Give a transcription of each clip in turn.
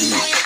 Thank.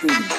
Boom.